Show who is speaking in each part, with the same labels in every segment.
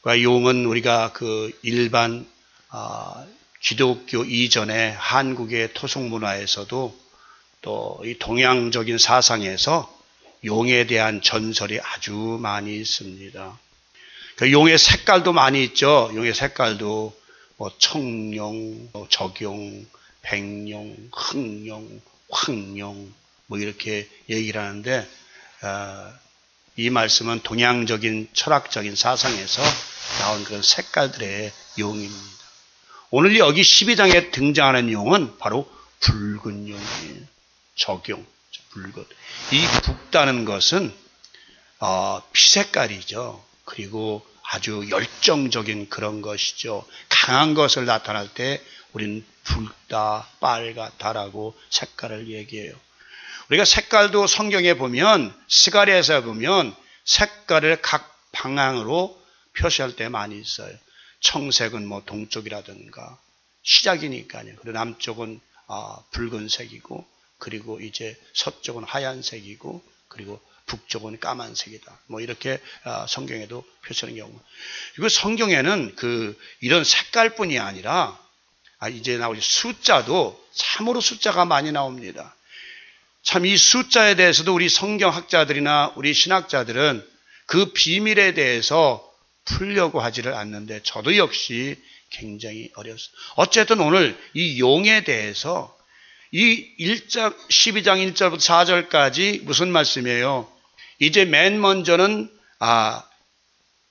Speaker 1: 그러니까 용은 우리가 그 일반 아, 기독교 이전의 한국의 토속 문화에서도 또 이 동양적인 사상에서 용에 대한 전설이 아주 많이 있습니다. 그 용의 색깔도 많이 있죠. 용의 색깔도 뭐 청룡, 뭐 적용, 백룡, 흑룡, 황룡 뭐 이렇게 얘기를 하는데 어, 이 말씀은 동양적인 철학적인 사상에서 나온 그런 색깔들의 용입니다. 오늘 여기 12장에 등장하는 용은 바로 붉은 용이에요. 적용, 붉은. 이 붉다는 것은 어, 피색깔이죠. 그리고 아주 열정적인 그런 것이죠. 강한 것을 나타날 때 우리는 붉다, 빨갛다라고 색깔을 얘기해요. 우리가 색깔도 성경에 보면 스가리에서 보면 색깔을 각 방향으로 표시할 때 많이 있어요. 청색은 뭐 동쪽이라든가 시작이니까요. 그리고 남쪽은 아, 붉은색이고 그리고 이제 서쪽은 하얀색이고 그리고 북쪽은 까만색이다. 뭐 이렇게 아, 성경에도 표시하는 경우. 그리고 성경에는 그 이런 색깔뿐이 아니라 아, 이제 나오지 숫자도 참으로 숫자가 많이 나옵니다. 참 이 숫자에 대해서도 우리 성경학자들이나 우리 신학자들은 그 비밀에 대해서 풀려고 하지를 않는데 저도 역시 굉장히 어려웠어요. 어쨌든 오늘 이 용에 대해서 이 1장, 12장 1절부터 4절까지 무슨 말씀이에요? 이제 맨 먼저는, 아,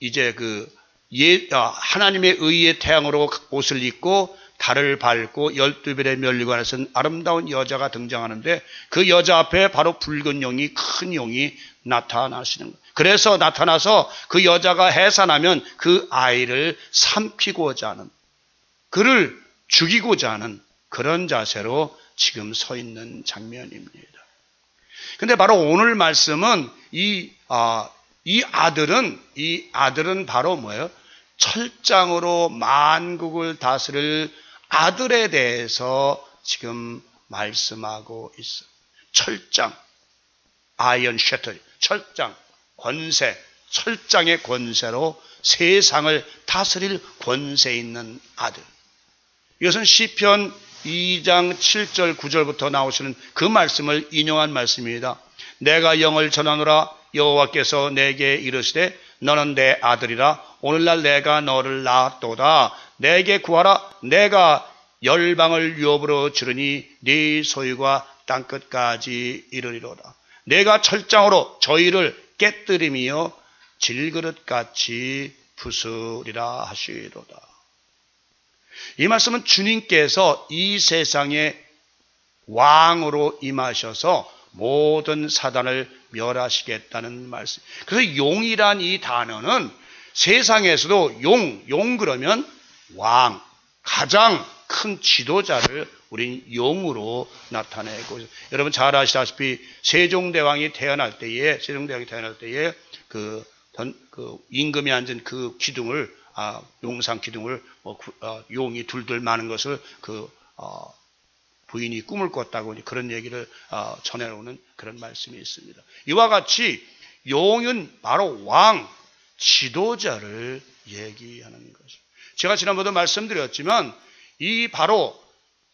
Speaker 1: 이제 그, 예, 아, 하나님의 의의 태양으로 옷을 입고 달을 밟고 열두 별의 멸류관에 선 아름다운 여자가 등장하는데 그 여자 앞에 바로 붉은 용이 큰 용이 나타나시는 거예요. 그래서 나타나서 그 여자가 해산하면 그 아이를 삼키고자 하는 그를 죽이고자 하는 그런 자세로 지금 서 있는 장면입니다. 근데 바로 오늘 말씀은 이, 아, 이 아들은, 이 아들은 바로 뭐예요? 철장으로 만국을 다스릴 아들에 대해서 지금 말씀하고 있어. 철장, 아이언 셔터, 철장, 권세, 철장의 권세로 세상을 다스릴 권세 있는 아들. 이것은 시편 2장 7절 9절부터 나오시는 그 말씀을 인용한 말씀입니다. 내가 영을 전하노라 여호와께서 내게 이르시되 너는 내 아들이라 오늘날 내가 너를 낳았도다 내게 구하라. 내가 열방을 유업으로 주르니 네 소유가 땅끝까지 이르리로다. 내가 철장으로 저희를 깨뜨리며 질그릇같이 부수리라 하시로다. 이 말씀은 주님께서 이 세상에 왕으로 임하셔서 모든 사단을 멸하시겠다는 말씀. 그래서 용이란 이 단어는 세상에서도 용, 용 그러면 왕, 가장 큰 지도자를 우린 용으로 나타내고 여러분 잘 아시다시피 세종대왕이 태어날 때에 세종대왕이 태어날 때에 그, 그 임금이 앉은 그 기둥을 아, 용상 기둥을 뭐, 어, 용이 둘둘 많은 것을 그 어, 부인이 꿈을 꿨다고 그런 얘기를 어, 전해오는 그런 말씀이 있습니다. 이와 같이 용은 바로 왕, 지도자를 얘기하는 것입니다. 제가 지난번도 말씀드렸지만 이 바로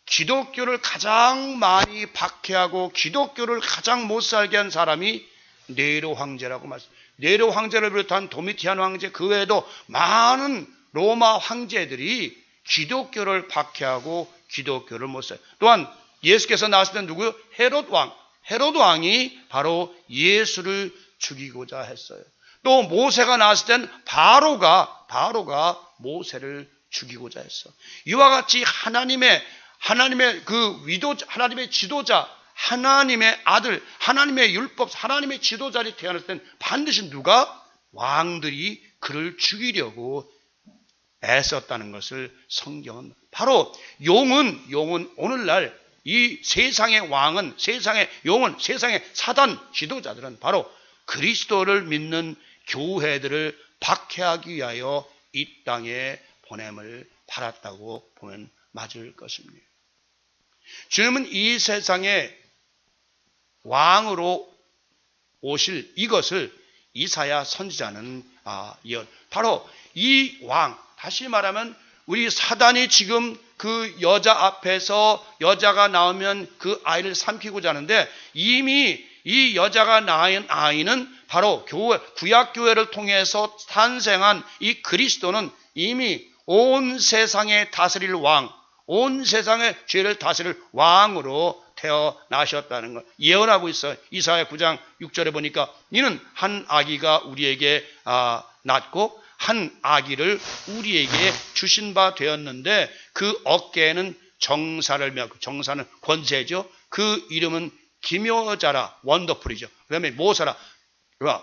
Speaker 1: 기독교를 가장 많이 박해하고 기독교를 가장 못 살게 한 사람이 네로 황제라고 말씀. 네로 황제를 비롯한 도미티안 황제 그 외에도 많은 로마 황제들이 기독교를 박해하고 기독교를 못 써요. 또한 예수께서 나왔을 때 누구요? 헤롯 왕. 헤롯 왕이 바로 예수를 죽이고자 했어요. 또 모세가 나왔을 땐 바로가 바로가 모세를 죽이고자 했어. 이와 같이 하나님의 하나님의 그 위도 하나님의 지도자 하나님의 아들, 하나님의 율법, 하나님의 지도자리 태어났을 땐 반드시 누가? 왕들이 그를 죽이려고 애썼다는 것을 성경은 바로 용은 용은 오늘날 이 세상의 왕은 세상의 용은 세상의 사단 지도자들은 바로 그리스도를 믿는 교회들을 박해하기 위하여 이 땅에 보냄을 받았다고 보면 맞을 것입니다. 주님은 이 세상에 왕으로 오실 이것을 이사야 선지자는 아, 연. 바로 이 왕, 다시 말하면 우리 사단이 지금 그 여자 앞에서 여자가 나오면 그 아이를 삼키고자 하는데 이미 이 여자가 낳은 아이는 바로 교회, 구약교회를 통해서 탄생한 이 그리스도는 이미 온 세상에 다스릴 왕, 온 세상의 죄를 다스릴 왕으로 태어나셨다는 걸 예언하고 있어요. 이사야 9장 6절에 보니까 이는 한 아기가 우리에게 아, 낳고 한 아기를 우리에게 주신 바 되었는데 그 어깨에는 정사를 메고 정사는 권세죠. 그 이름은 기묘자라 wonderful이죠. 그 다음에 모사라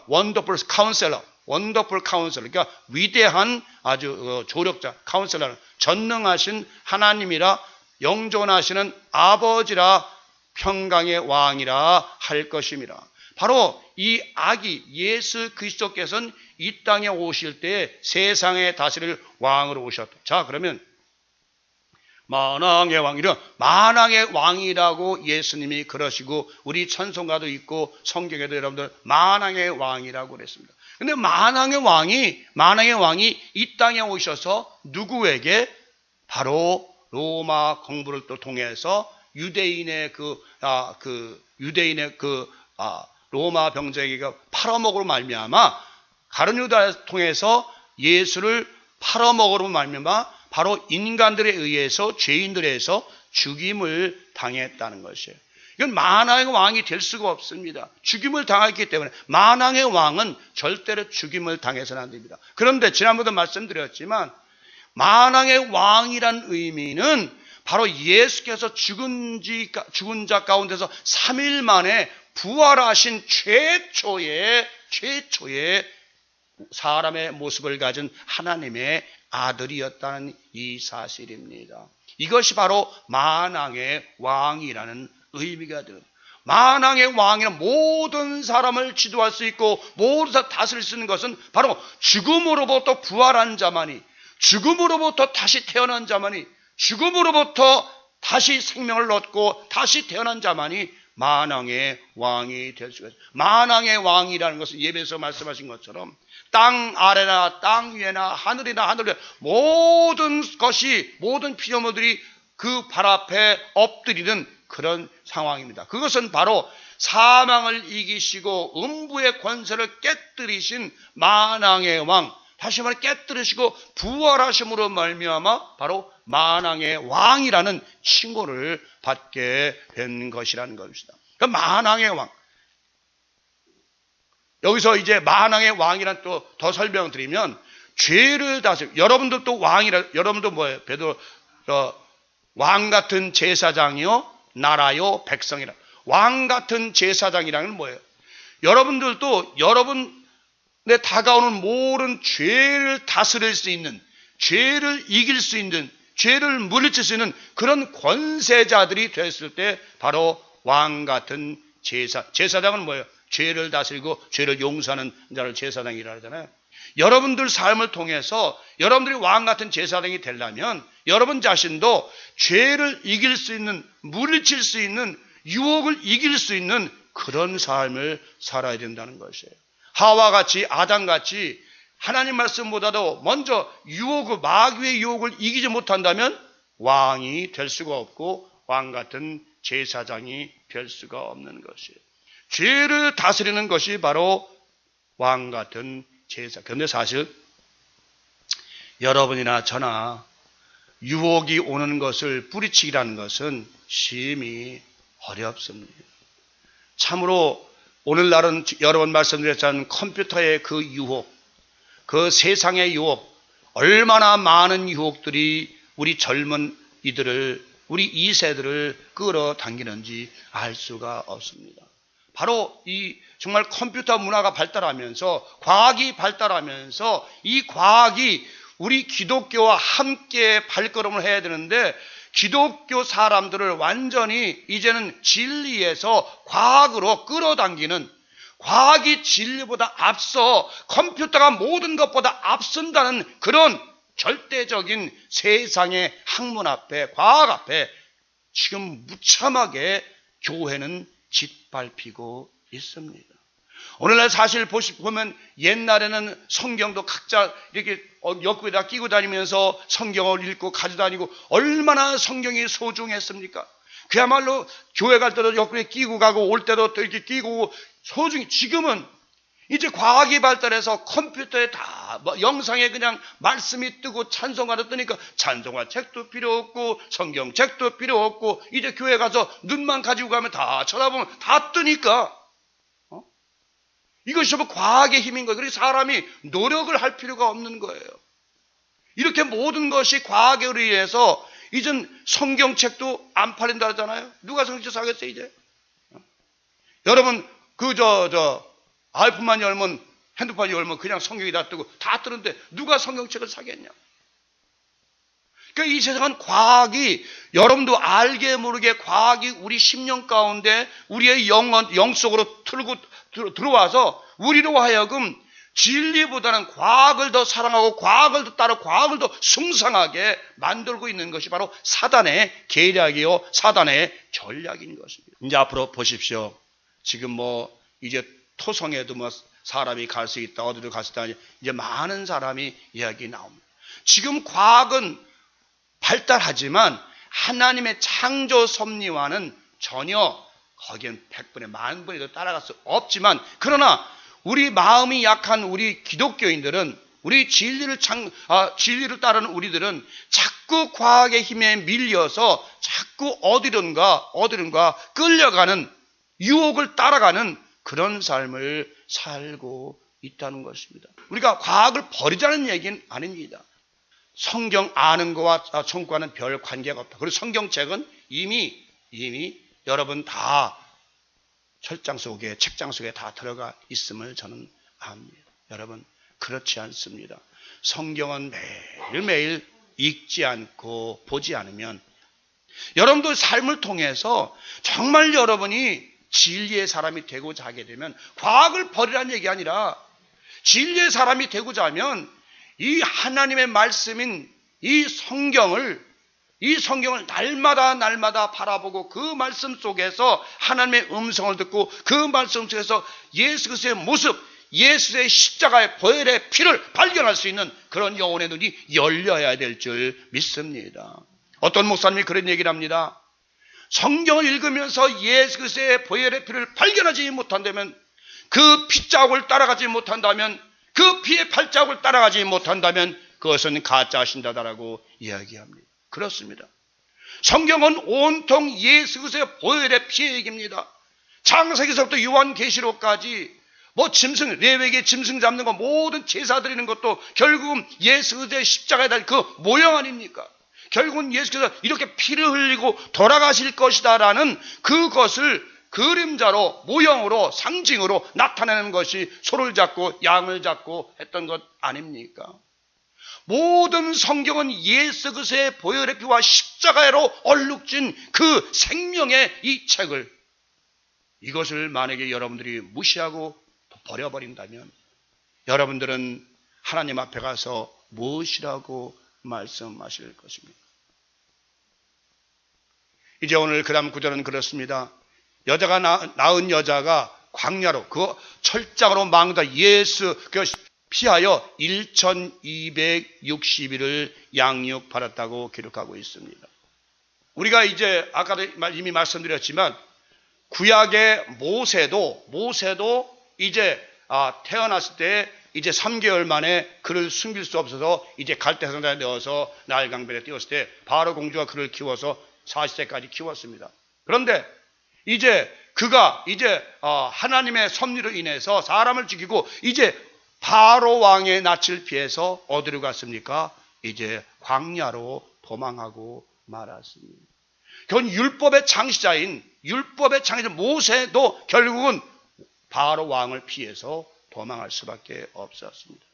Speaker 1: Wonderful Counselor Wonderful Counselor 그러니까 위대한 아주 어, 조력자 counselor는 전능하신 하나님이라 영존하시는 아버지라 평강의 왕이라 할 것입니다. 바로 이 아기 예수 그리스도께서는 이 땅에 오실 때 세상에 다스릴 왕으로 오셨다. 자, 그러면 만왕의 왕이라 만왕의 왕이라고 예수님이 그러시고 우리 천성가도 있고 성경에도 여러분들 만왕의 왕이라고 그랬습니다. 근데 만왕의 왕이 만왕의 왕이 이 땅에 오셔서 누구에게 바로 로마 공부를 또 통해서 유대인의 그, 아, 그, 유대인의 그, 아, 로마 병자에게 팔아먹으로 말미암아 유다를 통해서 예수를 팔아먹으로 말미암아 바로 인간들에 의해서 죄인들에서 죽임을 당했다는 것이에요. 이건 만왕의 왕이 될 수가 없습니다. 죽임을 당했기 때문에 만왕의 왕은 절대로 죽임을 당해서는 안 됩니다. 그런데 지난번도 말씀드렸지만 만왕의 왕이란 의미는 바로 예수께서 죽은, 지, 죽은 자 가운데서 3일 만에 부활하신 최초의 최초의 사람의 모습을 가진 하나님의 아들이었다는 이 사실입니다. 이것이 바로 만왕의 왕이라는 의미가 됩니다. 만왕의 왕이란 모든 사람을 지도할 수 있고 모든 사람 다스릴 수 있는 것은 바로 죽음으로부터 부활한 자만이 죽음으로부터 다시 태어난 자만이 죽음으로부터 다시 생명을 얻고 다시 태어난 자만이 만왕의 왕이 될 수가 있어요. 만왕의 왕이라는 것은 예배에서 말씀하신 것처럼 땅 아래나 땅 위에나 하늘이나 하늘에 모든 것이 모든 피조물들이 그 발 앞에 엎드리는 그런 상황입니다. 그것은 바로 사망을 이기시고 음부의 권세를 깨뜨리신 만왕의 왕 다시 말해 깨뜨리시고 부활하심으로 말미암아 바로 만왕의 왕이라는 칭호를 받게 된 것이라는 것입니다. 그 만왕의 왕. 여기서 이제 만왕의 왕이란 또 더 설명드리면 죄를 다스리 여러분들도 왕이라 여러분도 뭐예요? 베드로 어, 왕 같은 제사장이요 나라요 백성이라 왕 같은 제사장이라는 뭐예요? 여러분들도 여러분의 다가오는 모든 죄를 다스릴 수 있는 죄를 이길 수 있는 죄를 물리칠 수 있는 그런 권세자들이 됐을 때 바로 왕 같은 제사 제사장은 뭐예요? 죄를 다스리고 죄를 용서하는 자를 제사장이라 하잖아요. 여러분들 삶을 통해서 여러분들이 왕 같은 제사장이 되려면 여러분 자신도 죄를 이길 수 있는 물리칠 수 있는 유혹을 이길 수 있는 그런 삶을 살아야 된다는 것이에요. 하와 같이 아담 같이 하나님 말씀보다도 먼저 유혹을 마귀의 유혹을 이기지 못한다면 왕이 될 수가 없고 왕 같은 제사장이 될 수가 없는 것이에요. 죄를 다스리는 것이 바로 왕 같은 제사. 그런데 사실 여러분이나 저나 유혹이 오는 것을 뿌리치기라는 것은 심히 어렵습니다. 참으로 오늘날은 여러 번 말씀드렸지만 컴퓨터의 그 유혹, 그 세상의 유혹, 얼마나 많은 유혹들이 우리 젊은 이들을, 우리 이세들을 끌어당기는지 알 수가 없습니다. 바로 이 정말 컴퓨터 문화가 발달하면서 과학이 발달하면서 이 과학이 우리 기독교와 함께 발걸음을 해야 되는데 기독교 사람들을 완전히 이제는 진리에서 과학으로 끌어당기는 과학이 진리보다 앞서 컴퓨터가 모든 것보다 앞선다는 그런 절대적인 세상의 학문 앞에 과학 앞에 지금 무참하게 교회는 짓밟히고 있습니다. 오늘날 사실 보면 옛날에는 성경도 각자 이렇게 어, 옆구리에다 끼고 다니면서 성경을 읽고 가져다니고 얼마나 성경이 소중했습니까? 그야말로 교회 갈 때도 옆구리에 끼고 가고 올 때도 또 이렇게 끼고 소중히 지금은 이제 과학이 발달해서 컴퓨터에 다 뭐 영상에 그냥 말씀이 뜨고 찬송가도 뜨니까 찬송가 책도 필요 없고 성경 책도 필요 없고 이제 교회 가서 눈만 가지고 가면 다 쳐다보면 다 뜨니까 어? 이것이 뭐 과학의 힘인 거예요. 그래서 사람이 노력을 할 필요가 없는 거예요. 이렇게 모든 것이 과학에 의해서 이젠 성경책도 안 팔린다 하잖아요. 누가 성경책 사겠어요 이제? 어? 여러분 그저저 아이폰만 열면 핸드폰이 열면 그냥 성경이 다 뜨고 다 뜨는데 누가 성경책을 사겠냐? 그러니까 이 세상은 과학이 여러분도 알게 모르게 과학이 우리 심령 가운데 우리의 영혼 영 속으로 틀고 들어와서 우리로 하여금 진리보다는 과학을 더 사랑하고 과학을 더 따라 과학을 더 숭상하게 만들고 있는 것이 바로 사단의 계략이요 사단의 전략인 것입니다. 이제 앞으로 보십시오. 지금 뭐 이제 토성에도 뭐 사람이 갈 수 있다 어디로 갈 수 있다 이제 많은 사람이 이야기 나옵니다. 지금 과학은 발달하지만 하나님의 창조 섭리와는 전혀 거기엔 백분의 만분에도 따라갈 수 없지만 그러나 우리 마음이 약한 우리 기독교인들은 우리 진리를 창, 아, 진리를 따르는 우리들은 자꾸 과학의 힘에 밀려서 자꾸 어디론가 어디론가 끌려가는 유혹을 따라가는 그런 삶을 살고 있다는 것입니다. 우리가 과학을 버리자는 얘기는 아닙니다. 성경 아는 것과 천국과는 별 관계가 없다. 그리고 성경책은 이미 이미 여러분 다 철장 속에 책장 속에 다 들어가 있음을 저는 압니다. 여러분 그렇지 않습니다. 성경은 매일매일 읽지 않고 보지 않으면 여러분들 삶을 통해서 정말 여러분이 진리의 사람이 되고자 하게 되면 과학을 버리라는 얘기 아니라 진리의 사람이 되고자 하면 이 하나님의 말씀인 이 성경을 이 성경을 날마다 날마다 바라보고 그 말씀 속에서 하나님의 음성을 듣고 그 말씀 속에서 예수 그리스도의 모습, 예수의 십자가의 보혈의 피를 발견할 수 있는 그런 영혼의 눈이 열려야 될 줄 믿습니다. 어떤 목사님이 그런 얘기를 합니다. 성경을 읽으면서 예수 그리스도의 보혈의 피를 발견하지 못한다면 그 피자국을 따라가지 못한다면 그 피의 팔자국을 따라가지 못한다면 그것은 가짜 신다다라고 이야기합니다. 그렇습니다. 성경은 온통 예수 그리스도의 보혈의 피의 얘기입니다. 창세기서부터 요한계시록까지 뭐 짐승, 레위기 짐승 잡는 거 모든 제사 드리는 것도 결국은 예수 그리스도의 십자가에 달린 그 모형 아닙니까? 결국은 예수께서 이렇게 피를 흘리고 돌아가실 것이다라는 그것을 그림자로 모형으로 상징으로 나타내는 것이 소를 잡고 양을 잡고 했던 것 아닙니까? 모든 성경은 예수 그리스도의 보혈의 피와 십자가로 얼룩진 그 생명의 이 책을 이것을 만약에 여러분들이 무시하고 버려버린다면 여러분들은 하나님 앞에 가서 무엇이라고 말씀하실 것입니다. 이제 오늘 그 다음 구절은 그렇습니다. 여자가 낳은 여자가 광야로 그 철장으로 망다 예수 그 피하여 1260일을 양육 받았다고 기록하고 있습니다. 우리가 이제 아까도 이미 말씀드렸지만 구약의 모세도 모세도 이제 아, 태어났을 때 이제 3개월 만에 그를 숨길 수 없어서 이제 갈대성단에 넣어서 나일강변에 띄웠을 때 바로 공주가 그를 키워서 40세까지 키웠습니다. 그런데 이제 그가 이제 어, 하나님의 섭리로 인해서 사람을 지키고 이제 바로 왕의 낯을 피해서 어디로 갔습니까? 이제 광야로 도망하고 말았습니다. 그건 율법의 창시자인 율법의 창시자 모세도 결국은 바로 왕을 피해서 도망할 수밖에 없었습니다.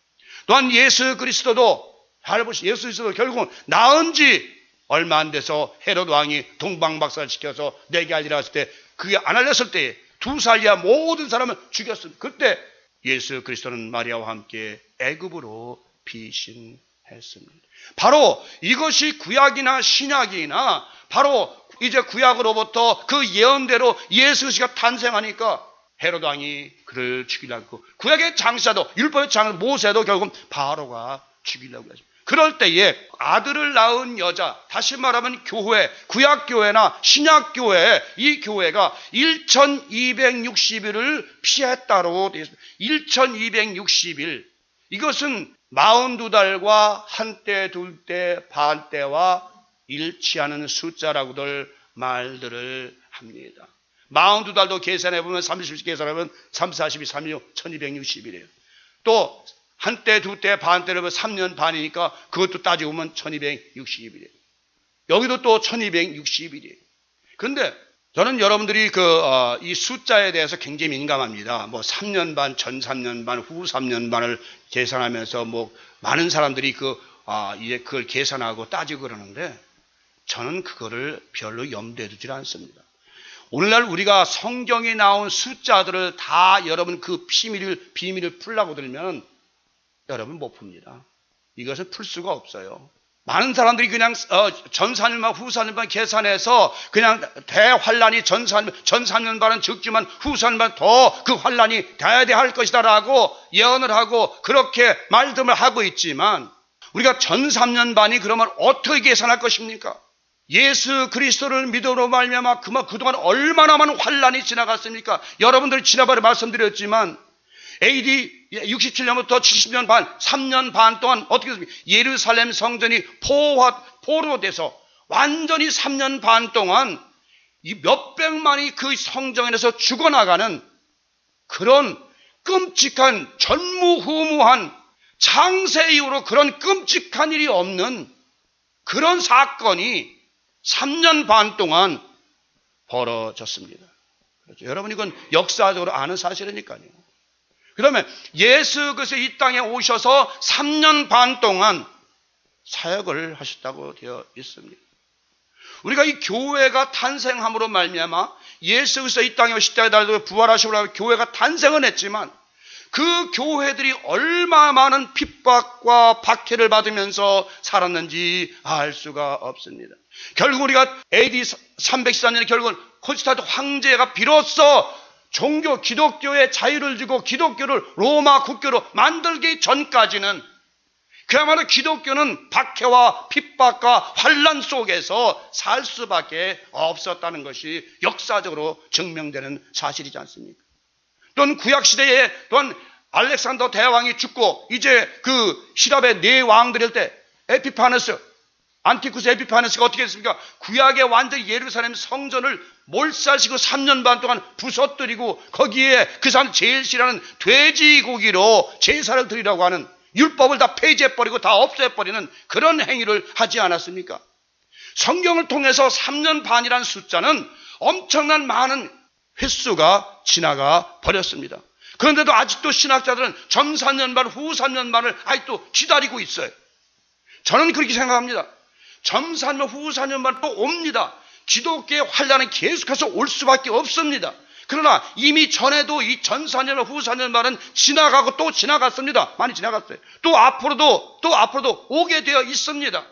Speaker 1: 또한 예수 그리스도도 할아버지 예수 그리스도 결국은 나은 지 얼마 안 돼서 헤롯 왕이 동방박사를 시켜서 내게 알리라 했을 때 그게 안 알렸을 때두 살이야 모든 사람을 죽였습니다. 그때 예수 그리스도는 마리아와 함께 애굽으로 피신했습니다. 바로 이것이 구약이나 신약이나 바로 이제 구약으로부터 그 예언대로 예수 씨가 탄생하니까 헤로드 왕이 그를 죽이려고 구약의 장사도 율법의 장 모세도 결국 바로가 죽이려고 했습니다. 그럴 때에 아들을 낳은 여자, 다시 말하면 교회, 구약교회나 신약교회, 이 교회가 1260일을 피했다로 되어 있습니다. 1260일. 이것은 42달과 한때, 둘때, 반때와 일치하는 숫자라고들 말들을 합니다. 42달도 계산해보면 30일 계산하면 3, 42, 36, 1260일이에요. 또 한 때, 두 때, 반 때를 보면 3년 반이니까 그것도 따지고 보면 1260일이에요. 여기도 또 1260일이에요. 근데 저는 여러분들이 그, 어, 이 숫자에 대해서 굉장히 민감합니다. 뭐 3년 반, 전 3년 반, 후 3년 반을 계산하면서 뭐 많은 사람들이 그, 아, 이제 그걸 계산하고 따지고 그러는데 저는 그거를 별로 염두에 두질 않습니다. 오늘날 우리가 성경에 나온 숫자들을 다 여러분 그 비밀을, 비밀을 풀라고 들면 여러분 못 풉니다. 이것을 풀 수가 없어요. 많은 사람들이 그냥 어, 전 4년만 후 4년만 계산해서 그냥 대환란이 전 4년, 전 4년반은 적지만 후 4년반 더그 환란이 돼야 할 것이다라고 예언을 하고 그렇게 말씀을 하고 있지만 우리가 전 3년 반이 그러면 어떻게 계산할 것입니까? 예수 그리스도를 믿음으로 말미암아 그만 그동안 얼마나 많은 환란이 지나갔습니까? 여러분들이 지난번에 말씀드렸지만 AD 67년부터 70년 반, 3년 반 동안 어떻게 됐습니까? 예루살렘 성전이 포화, 포로 돼서 완전히 3년 반 동안 이 몇백만이 그 성전에서 죽어나가는 그런 끔찍한 전무후무한 창세 이후로 그런 끔찍한 일이 없는 그런 사건이 3년 반 동안 벌어졌습니다. 그렇죠. 여러분 이건 역사적으로 아는 사실이니까요. 그러면 예수 그리스도 이 땅에 오셔서 3년 반 동안 사역을 하셨다고 되어 있습니다. 우리가 이 교회가 탄생함으로 말미암아 예수 그리스도 이 땅에 오실 때 달도 부활하시고 교회가 탄생은 했지만 그 교회들이 얼마 많은 핍박과 박해를 받으면서 살았는지 알 수가 없습니다. 결국 우리가 AD 314년에 결국 콘스타트 황제가 비로소 종교 기독교의 자유를 주고 기독교를 로마 국교로 만들기 전까지는 그야말로 기독교는 박해와 핍박과 환란 속에서 살 수밖에 없었다는 것이 역사적으로 증명되는 사실이지 않습니까? 또는 구약 시대에 또한 알렉산더 대왕이 죽고 이제 그 시랍의 네 왕들일 때 에피파네스 안티쿠스 에피파네스가 어떻게 했습니까? 구약의 완전 예루살렘 성전을 몰사시고 3년 반 동안 부서뜨리고 거기에 그 사람 제일 싫어하는 돼지고기로 제사를 드리라고 하는 율법을 다 폐지해버리고 다 없애버리는 그런 행위를 하지 않았습니까? 성경을 통해서 3년 반이라는 숫자는 엄청난 많은 횟수가 지나가 버렸습니다. 그런데도 아직도 신학자들은 전 3년 반, 후 3년 반을 아직도 기다리고 있어요. 저는 그렇게 생각합니다. 전 3년, 후 4년 반또 옵니다. 기독교의 환란은 계속해서 올 수밖에 없습니다. 그러나 이미 전에도 이전 4년, 후 4년 반은 지나가고 또 지나갔습니다. 많이 지나갔어요. 또 앞으로도, 또 앞으로도 오게 되어 있습니다.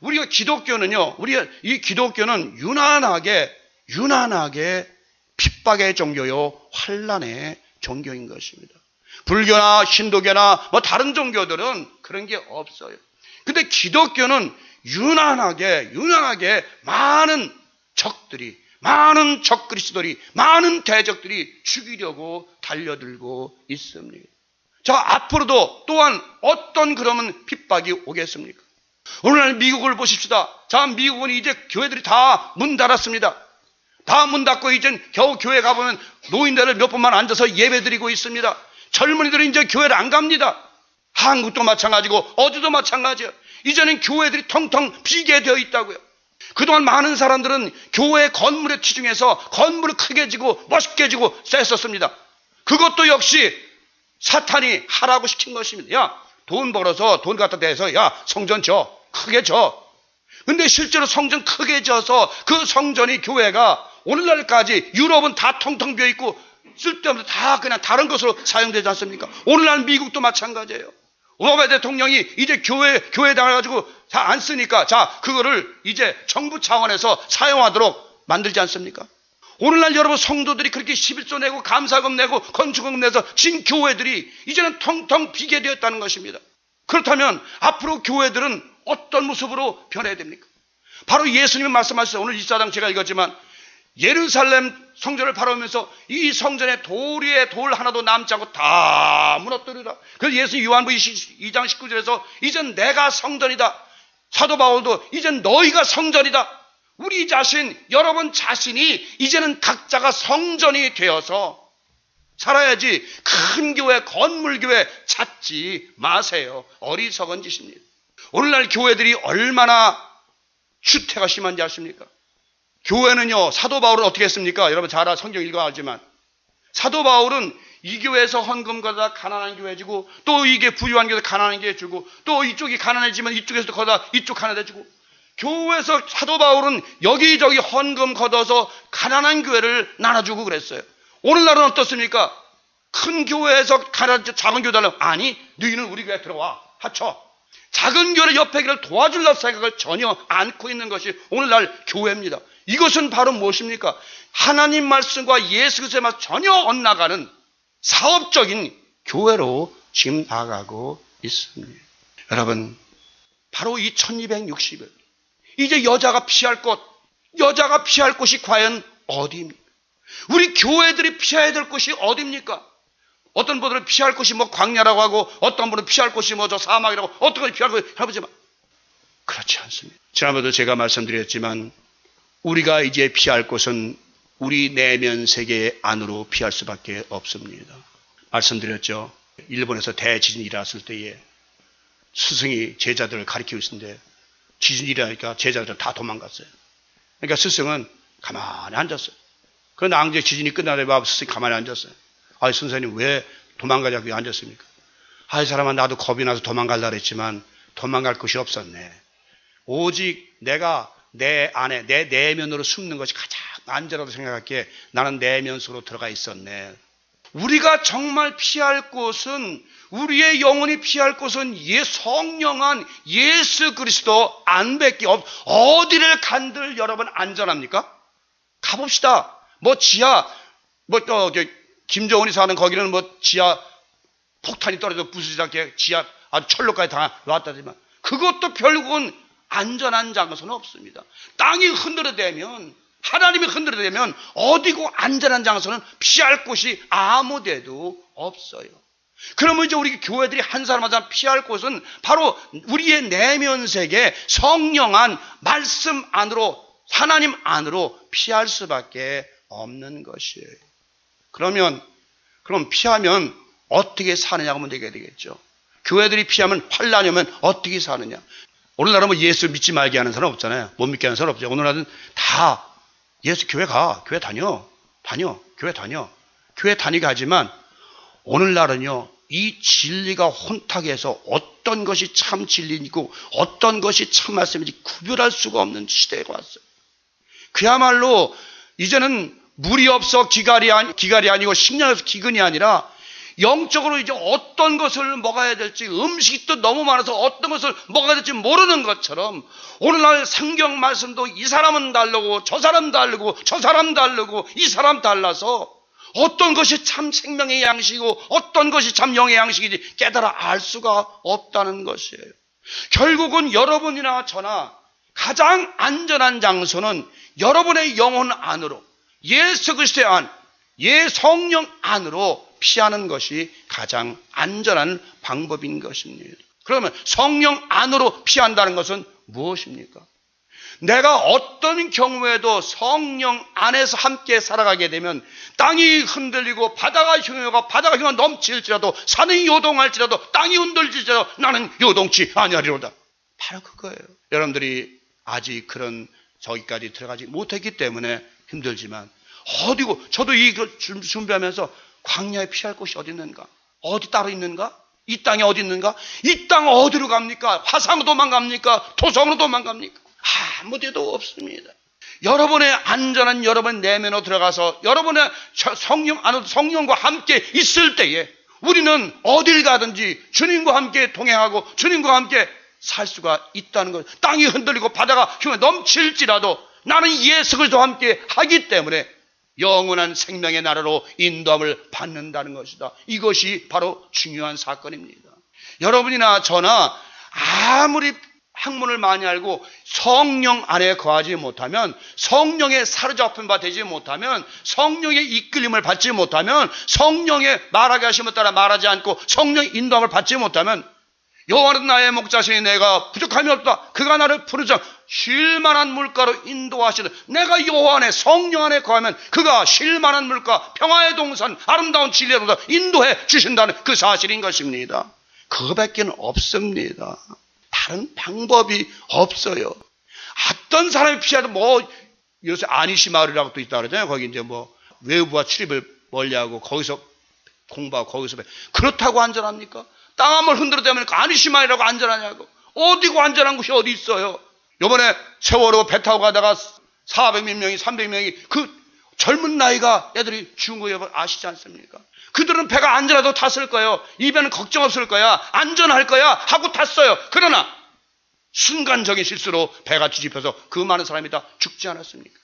Speaker 1: 우리가 기독교는요, 우리가 이 기독교는 유난하게, 유난하게 핍박의 종교요, 환란의 종교인 것입니다. 불교나 신도교나 뭐 다른 종교들은 그런 게 없어요. 근데 기독교는 유난하게, 유난하게 많은 적들이, 많은 적그리스도들이, 많은 대적들이 죽이려고 달려들고 있습니다. 자, 앞으로도 또한 어떤 그러면 핍박이 오겠습니까? 오늘날 미국을 보십시다. 자, 미국은 이제 교회들이 다 문 닫았습니다. 다 문 닫고 이젠 겨우 교회 가보면 노인들을 몇 번만 앉아서 예배 드리고 있습니다. 젊은이들은 이제 교회를 안 갑니다. 한국도 마찬가지고 어디도 마찬가지예요. 이제는 교회들이 텅텅 비게 되어 있다고요. 그동안 많은 사람들은 교회 건물의 치중에서 건물을 크게 지고 멋있게 지고 셌었습니다. 그것도 역시 사탄이 하라고 시킨 것입니다. 야, 돈 벌어서 돈 갖다 대서 야, 성전 져. 크게 져. 근데 실제로 성전 크게 져서 그 성전이 교회가 오늘날까지 유럽은 다 텅텅 비어 있고 쓸데없는 다 그냥 다른 것으로 사용되지 않습니까? 오늘날 미국도 마찬가지예요. 오바마 대통령이 이제 교회, 교회 당해가지고 다 안 쓰니까 자, 그거를 이제 정부 차원에서 사용하도록 만들지 않습니까? 오늘날 여러분 성도들이 그렇게 11조 내고 감사금 내고 건축금 내서 진 교회들이 이제는 텅텅 비게 되었다는 것입니다. 그렇다면 앞으로 교회들은 어떤 모습으로 변해야 됩니까? 바로 예수님이 말씀하셨어요. 오늘 이사장 제가 읽었지만 예루살렘 성전을 바라보면서 이 성전에 돌 위에 돌 하나도 남지 않고 다 무너뜨리라. 그래서 예수님 요한부 2장 19절에서 이젠 내가 성전이다. 사도 바울도 이젠 너희가 성전이다. 우리 자신, 여러분 자신이 이제는 각자가 성전이 되어서 살아야지 큰 교회, 건물 교회 찾지 마세요. 어리석은 짓입니다. 오늘날 교회들이 얼마나 추태가 심한지 아십니까? 교회는요, 사도 바울은 어떻게 했습니까? 여러분 잘 알아, 성경 읽어 알지만. 사도 바울은 이 교회에서 헌금 거다 가난한 교회 주고, 또 이게 부유한 교회 가난한 교회 주고, 또 이쪽이 가난해지면 이쪽에서도 거다 이쪽 주고, 교회에서 사도 바울은 여기저기 헌금 걷어서 가난한 교회를 나눠주고 그랬어요. 오늘날은 어떻습니까? 큰 교회에서 가난, 작은 교회 달라. 아니, 너희는 우리 교회 들어와. 하쳐. 작은 교회 옆에 길을 도와줄라 생각을 전혀 않고 있는 것이 오늘날 교회입니다. 이것은 바로 무엇입니까? 하나님 말씀과 예수 그리스도의 말씀 전혀 엇나가는 사업적인 교회로 지금 나가고 있습니다. 여러분, 바로 이 1260일 이제 여자가 피할 곳, 여자가 피할 곳이 과연 어디입니까? 우리 교회들이 피해야 될 곳이 어디입니까? 어떤 분들은 피할 곳이 뭐 광야라고 하고 어떤 분은 피할 곳이 뭐 저 사막이라고 분이 피할 곳이 해보지만 그렇지 않습니다. 지난번에도 제가 말씀드렸지만 우리가 이제 피할 곳은 우리 내면 세계 안으로 피할 수밖에 없습니다. 말씀드렸죠. 일본에서 대지진이 일어났을 때에 스승이 제자들을 가리키고 있는데 지진이 일어나니까 제자들 다 도망갔어요. 그러니까 스승은 가만히 앉았어요. 그런데 앙제 지진이 끝나래 봐 스승이 가만히 앉았어요. 아, 선생님 왜 도망가자고 앉았습니까? 아, 이 사람은 나도 겁이 나서 도망갈라 그랬지만 도망갈 곳이 없었네. 오직 내가 내 안에 내 내면으로 숨는 것이 가장 안전하다고 생각할게 나는 내면 속으로 들어가 있었네. 우리가 정말 피할 곳은 우리의 영혼이 피할 곳은 예 성령한 예수 그리스도 안밖에 없. 어디를 간들 여러분 안전합니까? 가봅시다. 뭐 지하 뭐 어, 김정은이 사는 거기는 뭐 지하 폭탄이 떨어져 부수지 않게 지하 아주 철로까지 다 왔다지만 그것도 결국은 안전한 장소는 없습니다. 땅이 흔들어대면 하나님이 흔들어대면 어디고 안전한 장소는 피할 곳이 아무데도 없어요. 그러면 이제 우리 교회들이 한 사람 한 사람 피할 곳은 바로 우리의 내면 세계 성령한 말씀 안으로 하나님 안으로 피할 수밖에 없는 것이에요. 그러면 그럼 피하면 어떻게 사느냐고 문제가 되겠죠. 교회들이 피하면 환란이면 어떻게 사느냐. 오늘날은 뭐 예수 믿지 말게 하는 사람 없잖아요. 못 믿게 하는 사람 없죠. 오늘날은 다 예수 교회 가. 교회 다녀. 다녀. 교회 다녀. 교회 다니게 하지만 오늘날은요. 이 진리가 혼탁해서 어떤 것이 참 진리이고 어떤 것이 참 말씀인지 구별할 수가 없는 시대가 왔어요. 그야말로 이제는 물이 없어 기갈이, 아니, 기갈이 아니고 식량이 없어 기근이 아니라 영적으로 이제 어떤 것을 먹어야 될지 음식이 또 너무 많아서 어떤 것을 먹어야 될지 모르는 것처럼 오늘날 성경 말씀도 이 사람은 다르고 저 사람 다르고 저 사람 다르고 이 사람 달라서 어떤 것이 참 생명의 양식이고 어떤 것이 참 영의 양식인지 깨달아 알 수가 없다는 것이에요. 결국은 여러분이나 저나 가장 안전한 장소는 여러분의 영혼 안으로 예수 그리스도의 안, 예 성령 안으로 피하는 것이 가장 안전한 방법인 것입니다. 그러면 성령 안으로 피한다는 것은 무엇입니까? 내가 어떤 경우에도 성령 안에서 함께 살아가게 되면 땅이 흔들리고 바다가 흉하고 바다가 흉하 넘칠지라도 산이 요동할지라도 땅이 흔들릴지라도 나는 요동치 아니하리로다. 바로 그거예요. 여러분들이 아직 그런 저기까지 들어가지 못했기 때문에 힘들지만 어디고 저도 이 준비하면서 광야에 피할 곳이 어디 있는가? 어디 따로 있는가? 이 땅에 어디 있는가? 이 땅 어디로 갑니까? 화상으로 도망갑니까? 토성으로 도망갑니까? 아무 데도 없습니다. 여러분의 안전한 여러분 내면으로 들어가서 여러분의 성령 성령과 함께 있을 때에 우리는 어딜 가든지 주님과 함께 동행하고 주님과 함께 살 수가 있다는 것. 땅이 흔들리고 바다가 흉에 넘칠지라도 나는 예수 그리스도와 함께 하기 때문에 영원한 생명의 나라로 인도함을 받는다는 것이다. 이것이 바로 중요한 사건입니다. 여러분이나 저나 아무리 학문을 많이 알고 성령 안에 거하지 못하면 성령의 사로잡힌 바 되지 못하면 성령의 이끌림을 받지 못하면 성령의 말하게 하심에 따라 말하지 않고 성령 인도함을 받지 못하면 여호와는 나의 목자시니 내가 부족함이 없다. 그가 나를 푸르자 쉴만한 물가로 인도하시는 내가 여호와 안에 성령 안에 거하면 그가 쉴만한 물가 평화의 동산 아름다운 진리로다 인도해 주신다는 그 사실인 것입니다. 그거밖에 없습니다. 다른 방법이 없어요. 어떤 사람이 피하도 뭐 요새 아니시 마을이라고 또 있다 그러잖아요. 거기 이제 뭐 외부와 출입을 멀리하고 거기서 공부하고 거기서 배. 그렇다고 안전합니까? 땅 한번 흔들어대면 아니시 마을이라고 안전하냐고. 어디고 안전한 곳이 어디 있어요? 요번에 세월호 배 타고 가다가 400몇 명이 300명이 그 젊은 나이가 애들이 죽은 거 여러분 아시지 않습니까? 그들은 배가 안전하도 탔을 거예요. 입에는 걱정 없을 거야. 안전할 거야. 하고 탔어요. 그러나 순간적인 실수로 배가 뒤집혀서 그 많은 사람이 다 죽지 않았습니까?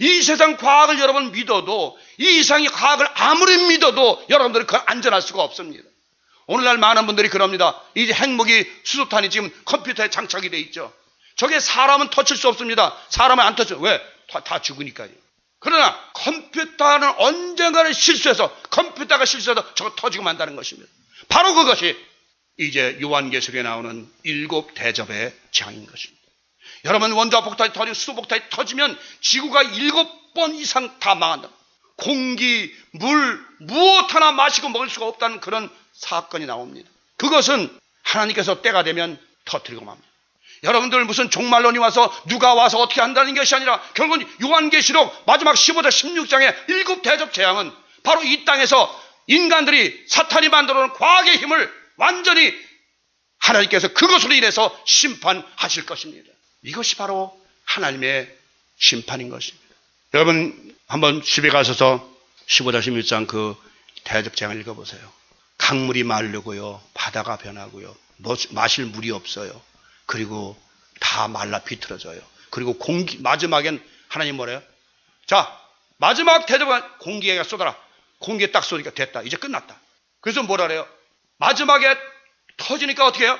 Speaker 1: 이 세상 과학을 여러분 믿어도 이 이상의 과학을 아무리 믿어도 여러분들이 그 안전할 수가 없습니다. 오늘날 많은 분들이 그럽니다. 이제 핵무기 수소탄이 지금 컴퓨터에 장착이 돼 있죠. 저게 사람은 터칠 수 없습니다. 사람은 안 터져. 왜? 다, 다 죽으니까요. 그러나 컴퓨터는 언젠가는 실수해서 컴퓨터가 실수해서 저거 터지고 만다는 것입니다. 바로 그것이 이제 요한계시록에 나오는 일곱 대접의 재앙인 것입니다. 여러분 원자 폭탄이 터지고 수소 폭탄이 터지면 지구가 일곱 번 이상 다 망한다. 공기, 물, 무엇 하나 마시고 먹을 수가 없다는 그런 사건이 나옵니다. 그것은 하나님께서 때가 되면 터뜨리고 맙니다. 여러분들 무슨 종말론이 와서 누가 와서 어떻게 한다는 것이 아니라 결국은 요한계시록 마지막 15절 16장의 일곱 대접 재앙은 바로 이 땅에서 인간들이 사탄이 만들어 놓은 과학의 힘을 완전히 하나님께서 그것으로 인해서 심판하실 것입니다. 이것이 바로 하나님의 심판인 것입니다. 여러분 한번 집에 가셔서 15절 16장 그 대접 재앙을 읽어보세요. 강물이 마르고요. 바다가 변하고요. 뭐, 마실 물이 없어요. 그리고 다 말라 비틀어져요. 그리고 공기, 마지막엔 하나님 뭐래요? 자, 마지막 대접은 공기가 쏟아라. 공기에 딱 쏘니까 됐다. 이제 끝났다. 그래서 뭐라 그래요? 마지막에 터지니까 어떻게 해요?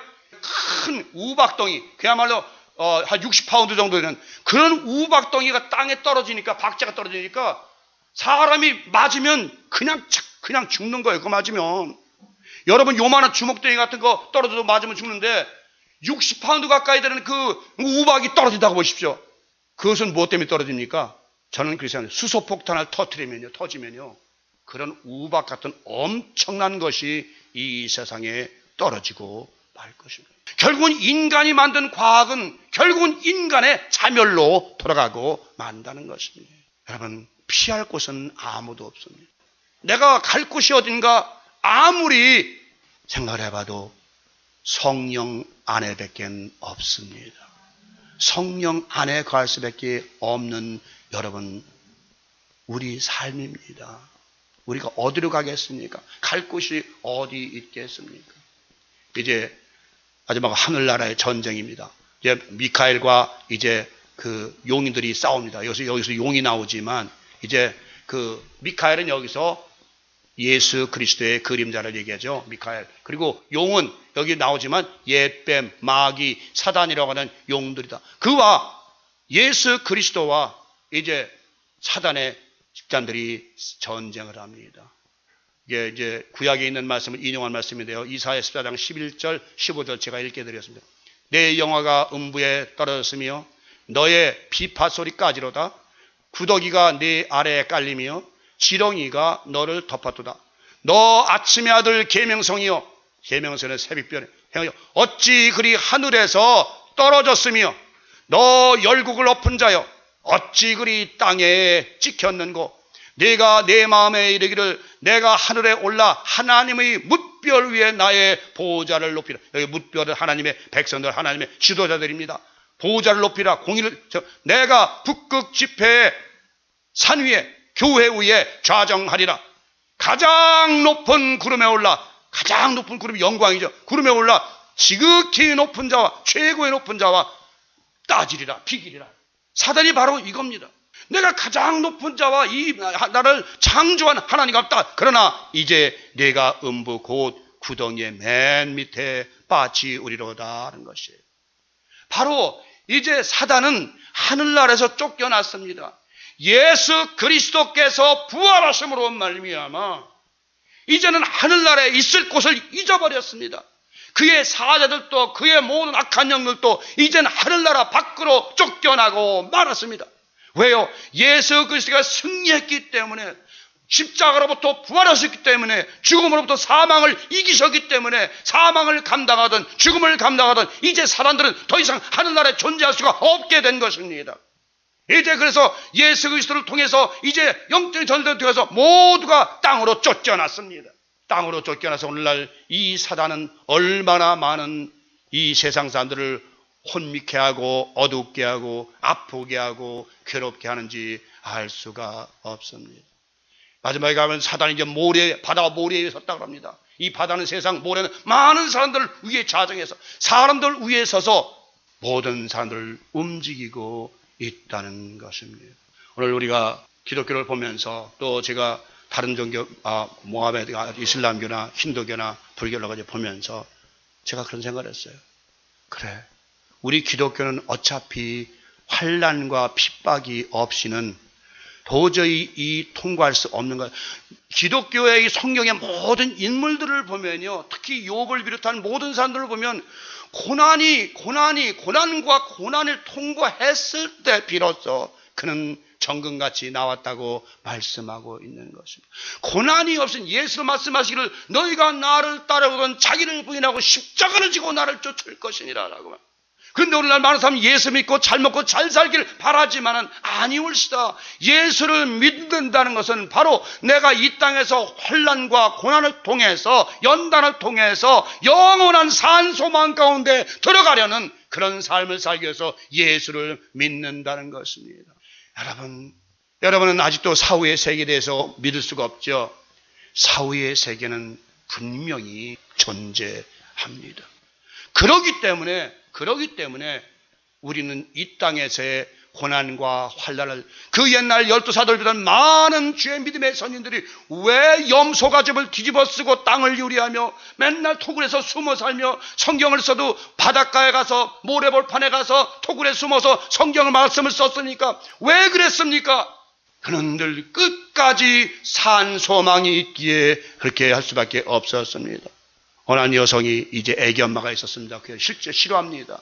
Speaker 1: 큰 우박덩이, 그야말로 어, 한 60파운드 정도 되는 그런 우박덩이가 땅에 떨어지니까, 박자가 떨어지니까 사람이 맞으면 그냥, 그냥 죽는 거예요. 그거 맞으면. 여러분 요만한 주먹덩이 같은 거 떨어져도 맞으면 죽는데 60파운드 가까이 되는 그 우박이 떨어진다고 보십시오. 그것은 무엇 때문에 떨어집니까? 저는 그렇게 생각해요. 수소폭탄을 터트리면요, 터지면요. 그런 우박 같은 엄청난 것이 이 세상에 떨어지고 말 것입니다. 결국은 인간이 만든 과학은 결국은 인간의 자멸로 돌아가고 만다는 것입니다. 여러분, 피할 곳은 아무도 없습니다. 내가 갈 곳이 어딘가 아무리 생각을 해봐도 성령 안에밖에 없습니다. 성령 안에 거할 수밖에 없는 여러분 우리 삶입니다. 우리가 어디로 가겠습니까? 갈 곳이 어디 있겠습니까? 이제 마지막 하늘나라의 전쟁입니다. 이제 미카엘과 이제 그 용인들이 싸웁니다. 여기서 여기서 용이 나오지만 이제 그 미카엘은 여기서 예수 그리스도의 그림자를 얘기하죠. 미카엘. 그리고 용은 여기 나오지만 옛뱀, 마귀, 사단이라고 하는 용들이다. 그와 예수 그리스도와 이제 사단의 집단들이 전쟁을 합니다. 이게 이제 구약에 있는 말씀을 인용한 말씀인데요. 이사야 14장 11절, 15절 제가 읽게 드렸습니다. 내 영화가 음부에 떨어졌으며 너의 비파 소리까지로다. 구더기가 네 아래에 깔리며 지렁이가 너를 덮었도다. 너 아침의 아들 계명성이여. 계명성의 새벽별에. 행하여 어찌 그리 하늘에서 떨어졌으며 너 열국을 엎은 자여. 어찌 그리 땅에 찍혔는고. 네가 내 마음에 이르기를 내가 하늘에 올라 하나님의 묻별 위에 나의 보호자를 높이라. 여기 묻별은 하나님의 백성들 하나님의 지도자들입니다. 보호자를 높이라. 공의를 내가 북극 집회의 산 위에 교회 위에 좌정하리라. 가장 높은 구름에 올라 가장 높은 구름이 영광이죠. 구름에 올라 지극히 높은 자와 최고의 높은 자와 따지리라 비기리라. 사단이 바로 이겁니다. 내가 가장 높은 자와 이 나를 창조한 하나님이 없다. 그러나 이제 내가 음부 곧 구덩이의 맨 밑에 빠지우리로다 하는 것이에요. 바로 이제 사단은 하늘나라에서 쫓겨났습니다. 예수 그리스도께서 부활하심으로 말미암아 이제는 하늘나라에 있을 곳을 잊어버렸습니다. 그의 사자들도 그의 모든 악한 영들도 이제는 하늘나라 밖으로 쫓겨나고 말았습니다. 왜요? 예수 그리스도가 승리했기 때문에 십자가로부터 부활하셨기 때문에 죽음으로부터 사망을 이기셨기 때문에 사망을 감당하던 죽음을 감당하던 이제 사람들은 더 이상 하늘나라에 존재할 수가 없게 된 것입니다. 이제 그래서 예수 그리스도를 통해서 이제 영적인 전쟁을 통해서 모두가 땅으로 쫓겨났습니다. 땅으로 쫓겨나서 오늘날 이 사단은 얼마나 많은 이 세상 사람들을 혼미케 하고 어둡게 하고 아프게 하고 괴롭게 하는지 알 수가 없습니다. 마지막에 가면 사단이 이제 모래, 바다 모래에 섰다고 합니다. 이 바다는 세상 모래는 많은 사람들을 위에 자정해서 사람들 위에 서서 모든 사람들을 움직이고 있다는 것입니다. 오늘 우리가 기독교를 보면서 또 제가 다른 종교, 아, 모하메드, 아, 이슬람교나 힌두교나 불교를 가지 보면서 제가 그런 생각을 했어요. 그래. 우리 기독교는 어차피 환란과 핍박이 없이는 도저히 이 통과할 수 없는 것. 기독교의 성경의 모든 인물들을 보면요. 특히 욥을 비롯한 모든 사람들을 보면 고난이 고난이 고난과 고난을 통과했을 때 비로소 그는 정금같이 나왔다고 말씀하고 있는 것입니다. 고난이 없은 예수로 말씀하시기를 너희가 나를 따르거든 자기를 부인하고 십자가를 지고 나를 쫓을 것이니라 라고 그런데 오늘날 많은 사람이 예수 믿고 잘 먹고 잘 살기를 바라지만은 아니올시다. 예수를 믿는다는 것은 바로 내가 이 땅에서 환란과 고난을 통해서 연단을 통해서 영원한 산소망 가운데 들어가려는 그런 삶을 살기 위해서 예수를 믿는다는 것입니다. 여러분, 여러분은 아직도 사후의 세계에 대해서 믿을 수가 없죠. 사후의 세계는 분명히 존재합니다. 그러기 때문에 그러기 때문에 우리는 이 땅에서의 고난과 환란을 그 옛날 열두 사도들보다 많은 주의 믿음의 선인들이 왜 염소가집을 뒤집어 쓰고 땅을 유리하며 맨날 토굴에서 숨어 살며 성경을 써도 바닷가에 가서 모래볼판에 가서 토굴에 숨어서 성경을 말씀을 썼습니까? 왜 그랬습니까? 그는 늘 끝까지 산 소망이 있기에 그렇게 할 수밖에 없었습니다. 한 여성이 이제 애기 엄마가 있었습니다. 그 실제 싫어합니다.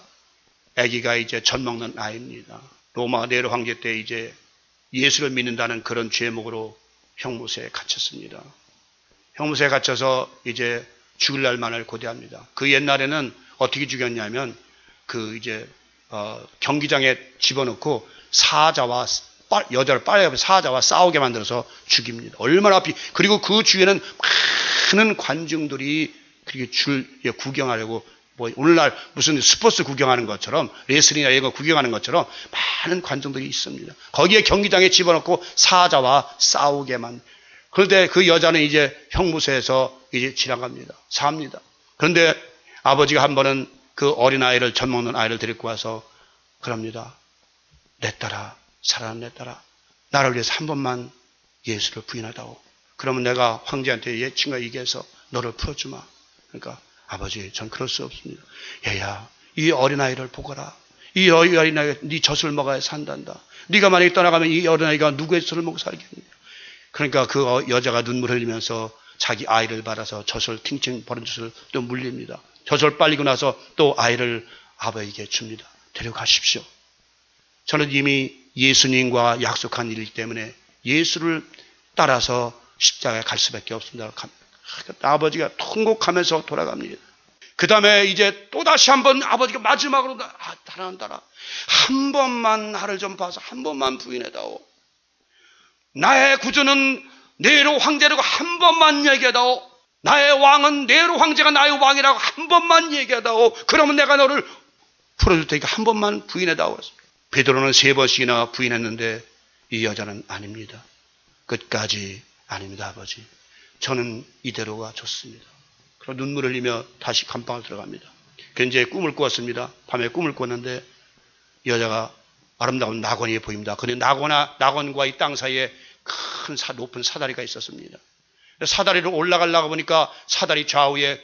Speaker 1: 애기가 이제 젖 먹는 아이입니다. 로마 네로 황제 때 이제 예수를 믿는다는 그런 죄목으로 형무소에 갇혔습니다. 형무소에 갇혀서 이제 죽을 날만을 고대합니다. 그 옛날에는 어떻게 죽였냐면 그 이제 어 경기장에 집어넣고 사자와 여자를 빨리 사자와 싸우게 만들어서 죽입니다. 얼마나 비 그리고 그 주위에는 많은 관중들이 그렇게 줄 구경하려고 뭐 오늘날 무슨 스포츠 구경하는 것처럼 레슬링이나 이런 거 구경하는 것처럼 많은 관중들이 있습니다. 거기에 경기장에 집어넣고 사자와 싸우게만. 그런데 그 여자는 이제 형무소에서 이제 지나갑니다. 삽니다. 그런데 아버지가 한 번은 그 어린아이를 젖 먹는 아이를 데리고 와서 그럽니다. 내 딸아, 사랑하는 내 딸아, 나를 위해서 한 번만 예수를 부인하다오. 그러면 내가 황제한테 예 친구가 얘기해서 너를 풀어주마. 그러니까 아버지 전 그럴 수 없습니다. 얘야 이 어린아이를 보거라. 이 어린아이가 네 젖을 먹어야 산단다. 네가 만약에 떠나가면 이 어린아이가 누구의 젖을 먹고 살겠냐. 그러니까 그 어, 여자가 눈물 흘리면서 자기 아이를 받아서 젖을 팅팅 버린 젖을 또 물립니다. 젖을 빨리고 나서 또 아이를 아버지에게 줍니다. 데려가십시오. 저는 이미 예수님과 약속한 일 때문에 예수를 따라서 십자가에 갈 수밖에 없습니다. 아버지가 통곡하면서 돌아갑니다. 그 다음에 이제 또다시 한번 아버지가 마지막으로 아, 사랑한다라. 한 번만 나를 좀 봐서 한 번만 부인해다오. 나의 구주는 네로 황제라고 한 번만 얘기해다오. 나의 왕은 네로 황제가 나의 왕이라고 한 번만 얘기해다오. 그러면 내가 너를 풀어줄 테니까 한 번만 부인해다오. 베드로는 세 번씩이나 부인했는데 이 여자는 아닙니다. 끝까지 아닙니다, 아버지. 저는 이대로가 좋습니다. 그리고 눈물 흘리며 다시 감방을 들어갑니다. 견제 꿈을 꾸었습니다. 밤에 꿈을 꿨는데 여자가 아름다운 낙원이 보입니다. 그런데 낙원아, 낙원과 이 땅 사이에 큰 사, 높은 사다리가 있었습니다. 사다리를 올라가려고 보니까 사다리 좌우에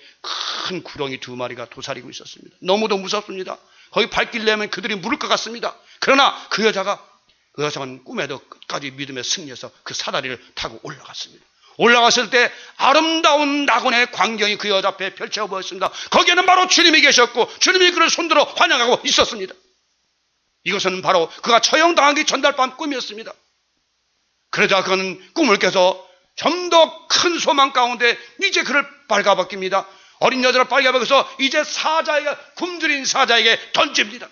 Speaker 1: 큰 구렁이 두 마리가 도사리고 있었습니다. 너무도 무섭습니다. 거기 발길 내면 그들이 물을 것 같습니다. 그러나 그 여자가 그 여자는 꿈에도 끝까지 믿음에 승리해서 그 사다리를 타고 올라갔습니다. 올라갔을 때 아름다운 낙원의 광경이 그 여자 앞에 펼쳐 보였습니다. 거기에는 바로 주님이 계셨고 주님이 그를 손들어 환영하고 있었습니다. 이것은 바로 그가 처형당하기 전달 밤 꿈이었습니다. 그러자 그는 꿈을 깨서 좀 더 큰 소망 가운데 이제 그를 발가벗깁니다. 어린 여자를 발가벗겨서 이제 사자에게 굶주린 사자에게 던집니다.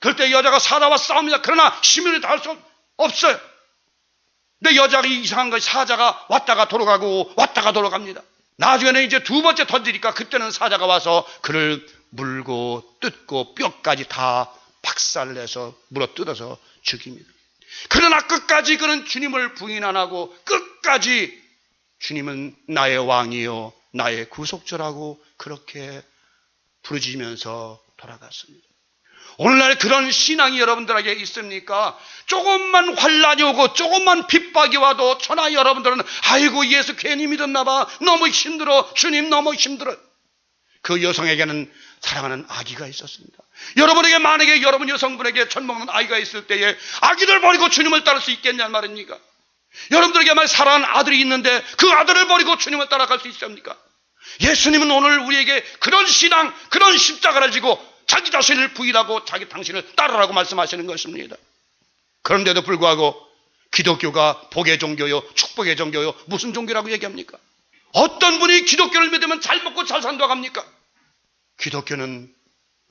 Speaker 1: 그럴 때 여자가 사자와 싸웁니다. 그러나 시민을 다할 수 없어요. 근데 여자가 이상한 것이 사자가 왔다가 돌아가고 왔다가 돌아갑니다. 나중에는 이제 두 번째 던지니까 그때는 사자가 와서 그를 물고 뜯고 뼈까지 다 박살내서 물어 뜯어서 죽입니다. 그러나 끝까지 그는 주님을 부인 안 하고 끝까지 주님은 나의 왕이요 나의 구속주라고 그렇게 부르짖으면서 돌아갔습니다. 오늘날 그런 신앙이 여러분들에게 있습니까? 조금만 환란이 오고 조금만 핍박이 와도 천하 여러분들은 아이고 예수 괜히 믿었나 봐. 너무 힘들어. 주님 너무 힘들어. 그 여성에게는 사랑하는 아기가 있었습니다. 여러분에게 만약에 여러분 여성분에게 젖 먹는 아이가 있을 때에 아기를 버리고 주님을 따를 수 있겠냐 말입니까? 여러분들에게 만 사랑하는 아들이 있는데 그 아들을 버리고 주님을 따라갈 수 있습니까? 예수님은 오늘 우리에게 그런 신앙, 그런 십자가를 지고 자기 자신을 부인하고 자기 당신을 따르라고 말씀하시는 것입니다. 그런데도 불구하고 기독교가 복의 종교요, 축복의 종교요, 무슨 종교라고 얘기합니까? 어떤 분이 기독교를 믿으면 잘 먹고 잘 산다고 합니까? 기독교는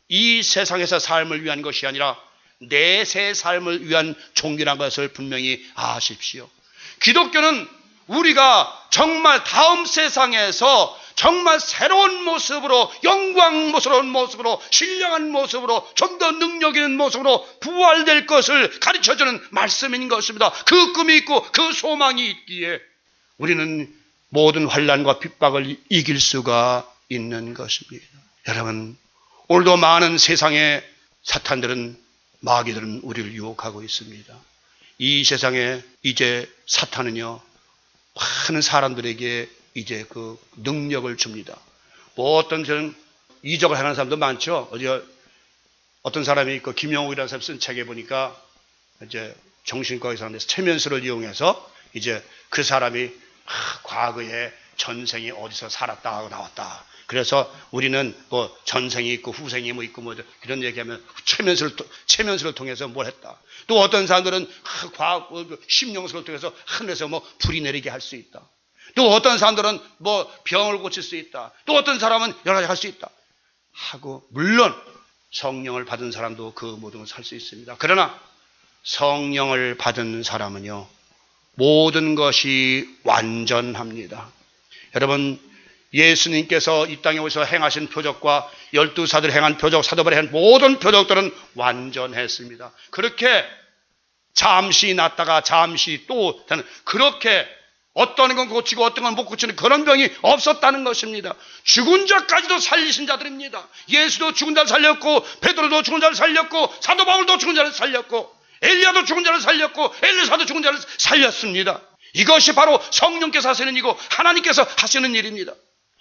Speaker 1: 이 세상에서 삶을 위한 것이 아니라 내세 삶을 위한 종교란 것을 분명히 아십시오. 기독교는 우리가 정말 다음 세상에서 정말 새로운 모습으로 영광스러운 모습으로 신령한 모습으로 좀 더 능력 있는 모습으로 부활될 것을 가르쳐주는 말씀인 것입니다. 그 꿈이 있고 그 소망이 있기에 우리는 모든 환란과 핍박을 이길 수가 있는 것입니다. 여러분 오늘도 많은 세상의 사탄들은 마귀들은 우리를 유혹하고 있습니다. 이 세상에 이제 사탄은요 많은 사람들에게 이제 그 능력을 줍니다. 뭐 어떤 저는 이적을 하는 사람도 많죠. 어제 어떤 사람이 그 김영욱이라는 사람 쓴 책에 보니까 이제 정신과 의사인데서 최면수를 이용해서 이제 그 사람이 아, 과거에 전생이 어디서 살았다 하고 나왔다. 그래서 우리는 뭐 전생이 있고 후생이 뭐 있고 뭐 그런 얘기하면 최면수를 최면수를 통해서 뭘 했다. 또 어떤 사람들은 아, 과학 뭐 심령수를 통해서 하늘에서 뭐 불이 내리게 할 수 있다. 또 어떤 사람들은 뭐 병을 고칠 수 있다. 또 어떤 사람은 여러 가지 할 수 있다. 하고 물론 성령을 받은 사람도 그 모든 걸살수 있습니다. 그러나 성령을 받은 사람은요 모든 것이 완전합니다. 여러분 예수님께서 이 땅에 오셔서 행하신 표적과 열두 사들 행한 표적, 사도벌이 한 모든 표적들은 완전했습니다. 그렇게 잠시 났다가 잠시 또 그렇게 어떤 건 고치고 어떤 건 못 고치는 그런 병이 없었다는 것입니다. 죽은 자까지도 살리신 자들입니다. 예수도 죽은 자를 살렸고 베드로도 죽은 자를 살렸고 사도 바울도 죽은 자를 살렸고 엘리야도 죽은 자를 살렸고 엘리사도 죽은 자를 살렸습니다. 이것이 바로 성령께서 하시는 이고 하나님께서 하시는 일입니다.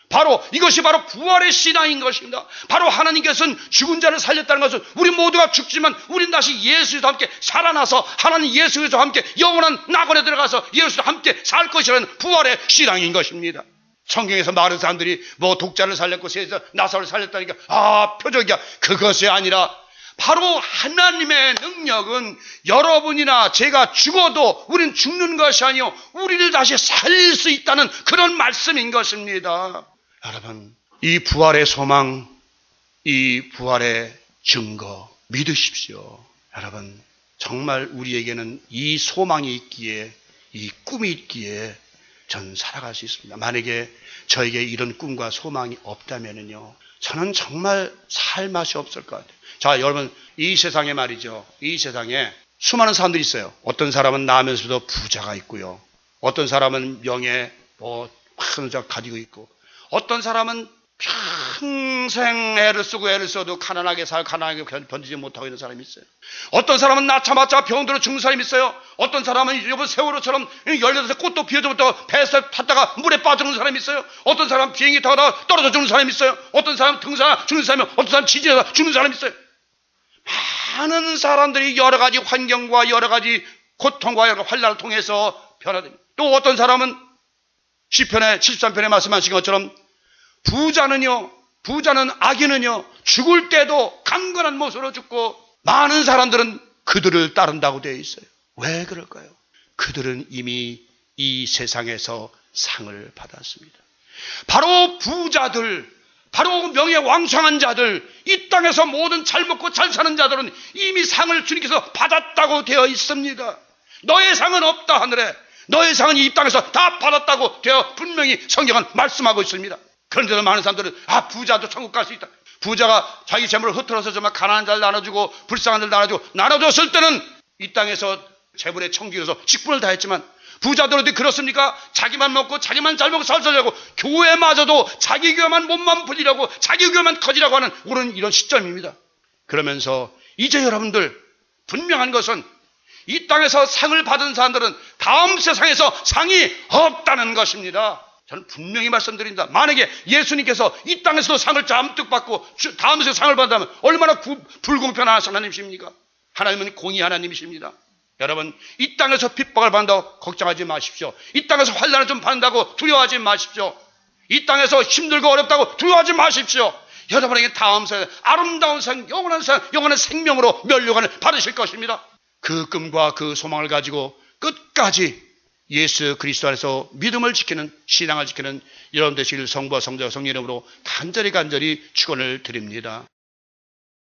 Speaker 1: 바로 이것이 바로 부활의 신앙인 것입니다. 바로 하나님께서는 죽은 자를 살렸다는 것은 우리 모두가 죽지만 우린 다시 예수와 함께 살아나서 하나님 예수와 함께 영원한 낙원에 들어가서 예수와 함께 살 것이라는 부활의 신앙인 것입니다. 성경에서 많은 사람들이 뭐 독자를 살렸고 세서 나사를 살렸다니까 아 표적이야 그것이 아니라 바로 하나님의 능력은 여러분이나 제가 죽어도 우린 죽는 것이 아니요 우리를 다시 살릴 수 있다는 그런 말씀인 것입니다. 여러분, 이 부활의 소망, 이 부활의 증거 믿으십시오. 여러분, 정말 우리에게는 이 소망이 있기에, 이 꿈이 있기에 전 살아갈 수 있습니다. 만약에 저에게 이런 꿈과 소망이 없다면요. 저는 정말 살 맛이 없을 것 같아요. 자, 여러분, 이 세상에 말이죠. 이 세상에 수많은 사람들이 있어요. 어떤 사람은 나면서도 부자가 있고요. 어떤 사람은 명예, 뭐, 큰 자 가지고 있고, 어떤 사람은 평생 애를 쓰고 애를 써도 가난하게 살 가난하게 견디지 못하고 있는 사람이 있어요. 어떤 사람은 낳자마자 병들어 죽는 사람이 있어요. 어떤 사람은 여보 세월호처럼 18살 꽃도 피어져부터 배에서 탔다가 물에 빠져는 사람이 있어요. 어떤 사람은 비행기 타다가 떨어져 죽는 사람이 있어요. 어떤 사람은 등산 죽는 사람이 어떤 사람은 지진에서 죽는 사람이 있어요. 많은 사람들이 여러 가지 환경과 여러 가지 고통과 여러 환란을 통해서 변화됩니다. 또 어떤 사람은 시편의 73편에 말씀하신 것처럼 부자는요, 부자는 악인은요, 죽을 때도 강건한 모습으로 죽고 많은 사람들은 그들을 따른다고 되어 있어요. 왜 그럴까요? 그들은 이미 이 세상에서 상을 받았습니다. 바로 부자들, 바로 명예 왕창한 자들, 이 땅에서 모든 잘 먹고 잘 사는 자들은 이미 상을 주님께서 받았다고 되어 있습니다. 너의 상은 없다 하늘에 너의 상은 이 땅에서 다 받았다고 되어 분명히 성경은 말씀하고 있습니다. 그런데도 많은 사람들은 아 부자도 천국 갈 수 있다. 부자가 자기 재물을 흐트러서 정말 가난한 자를 나눠주고 불쌍한 자를 나눠주고 나눠줬을 때는 이 땅에서 재물의 청기로서 직분을 다했지만 부자들은 어디 그렇습니까? 자기만 먹고 자기만 잘 먹고 살살자고 교회마저도 자기 교회만 몸만 불리라고 자기 교회만 커지라고 하는 우리는 이런 시점입니다. 그러면서 이제 여러분들 분명한 것은 이 땅에서 상을 받은 사람들은 다음 세상에서 상이 없다는 것입니다. 저는 분명히 말씀드립니다. 만약에 예수님께서 이 땅에서도 상을 잔뜩 받고 다음 세상 상을 받다면 얼마나 구, 불공평한 하나님이십니까? 하나님은 공의 하나님이십니다. 여러분 이 땅에서 핍박을 받는다고 걱정하지 마십시오. 이 땅에서 환란을 좀 받는다고 두려워하지 마십시오. 이 땅에서 힘들고 어렵다고 두려워하지 마십시오. 여러분에게 다음 세상 아름다운 생, 영원한 생, 영원한 생명으로 멸류관을 받으실 것입니다. 그 꿈과 그 소망을 가지고 끝까지 예수 그리스도 안에서 믿음을 지키는 신앙을 지키는 여러분 되시길 성부와 성자 성령 이름으로 간절히 간절히 축원을 드립니다.